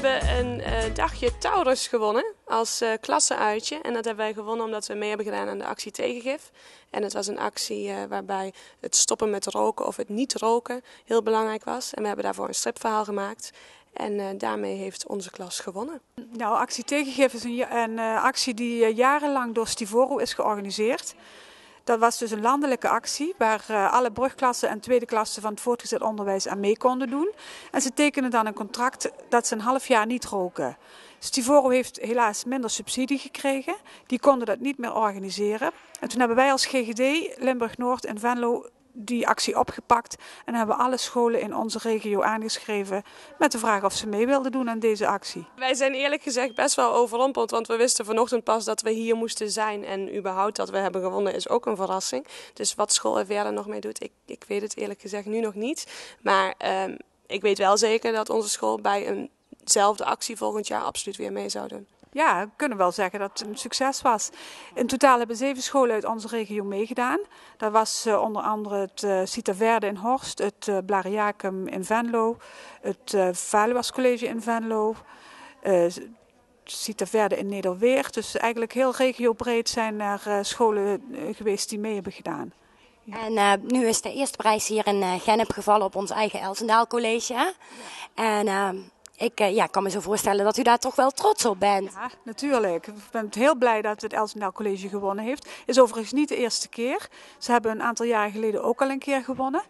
hebben een uh, dagje Taurus gewonnen als uh, klasseuitje. En dat hebben wij gewonnen omdat we mee hebben gedaan aan de actie Tegengif. En het was een actie uh, waarbij het stoppen met roken of het niet roken heel belangrijk was. En we hebben daarvoor een stripverhaal gemaakt. En daarmee heeft onze klas gewonnen. Nou, actie Tegengif is een, een actie die jarenlang door Stivoro is georganiseerd. Dat was dus een landelijke actie waar uh, alle brugklassen en tweede klassen van het voortgezet onderwijs aan mee konden doen. En ze tekenen dan een contract dat ze een half jaar niet roken. Stivoro heeft helaas minder subsidie gekregen. Die konden dat niet meer organiseren. En toen hebben wij als GGD Limburg Noord en Venlo die actie opgepakt en hebben alle scholen in onze regio aangeschreven met de vraag of ze mee wilden doen aan deze actie. Wij zijn eerlijk gezegd best wel overrompeld, want we wisten vanochtend pas dat we hier moesten zijn en überhaupt dat we hebben gewonnen is ook een verrassing. Dus wat school er verder nog mee doet, ik, ik weet het eerlijk gezegd nu nog niet. Maar um, ik weet wel zeker dat onze school bij eenzelfde actie volgend jaar absoluut weer mee zou doen ja, we kunnen wel zeggen dat het een succes was. In totaal hebben zeven scholen uit onze regio meegedaan. Dat was uh, onder andere het uh, Cita Verde in Horst, het uh, Blariacum in Venlo, het uh, Valuas College in Venlo, Cita Verde in Nederweer. Dus eigenlijk heel regiobreed zijn er scholen geweest die mee hebben gedaan. Ja. En uh, nu is de eerste prijs hier in uh, Gennep gevallen op ons eigen Elsendaal College. Hè? En uh, ik uh, ja, kan me zo voorstellen dat u daar toch wel trots op bent. Ja, natuurlijk. Ik ben heel blij dat het Elsendaal College gewonnen heeft. Is overigens niet de eerste keer. Ze hebben een aantal jaren geleden ook al een keer gewonnen.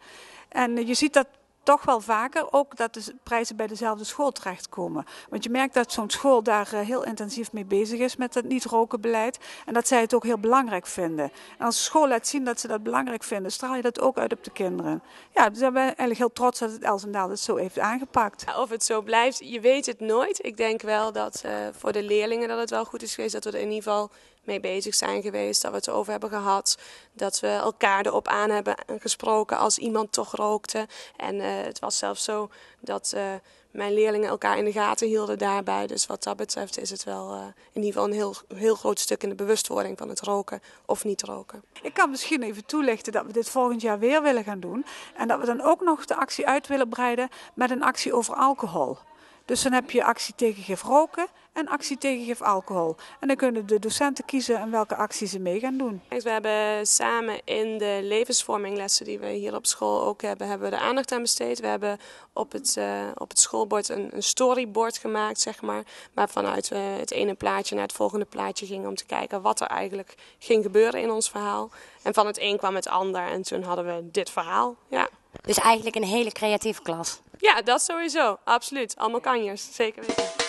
En je ziet dat toch wel vaker ook dat de prijzen bij dezelfde school terechtkomen. Want je merkt dat zo'n school daar eh, heel intensief mee bezig is met het niet-rokenbeleid. En dat zij het ook heel belangrijk vinden. En als school laat zien dat ze dat belangrijk vinden, straal je dat ook uit op de kinderen. Ja, dus ben eigenlijk heel trots dat het Elsendaal het zo heeft aangepakt. of het zo blijft, je weet het nooit. Ik denk wel dat uh, voor de leerlingen dat het wel goed is geweest dat we er in ieder geval mee bezig zijn geweest, dat we het over hebben gehad, dat we elkaar erop aan hebben gesproken als iemand toch rookte. En uh, het was zelfs zo dat uh, mijn leerlingen elkaar in de gaten hielden daarbij. Dus wat dat betreft is het wel uh, in ieder geval een heel, heel groot stuk in de bewustwording van het roken of niet roken. Ik kan misschien even toelichten dat we dit volgend jaar weer willen gaan doen. En dat we dan ook nog de actie uit willen breiden met een actie over alcohol. Dus dan heb je actie tegen gif roken en actie tegen gif alcohol. En dan kunnen de docenten kiezen aan welke actie ze mee gaan doen. We hebben samen in de levensvorminglessen die we hier op school ook hebben, hebben we er aandacht aan besteed. We hebben op het, uh, op het schoolbord een, een, storyboard gemaakt, zeg maar. Waarvanuit we het ene plaatje naar het volgende plaatje gingen om te kijken wat er eigenlijk ging gebeuren in ons verhaal. En van het een kwam het ander en toen hadden we dit verhaal. Ja. Dus eigenlijk een hele creatieve klas. Ja, dat sowieso. Absoluut. Allemaal kanjers. Zeker weten.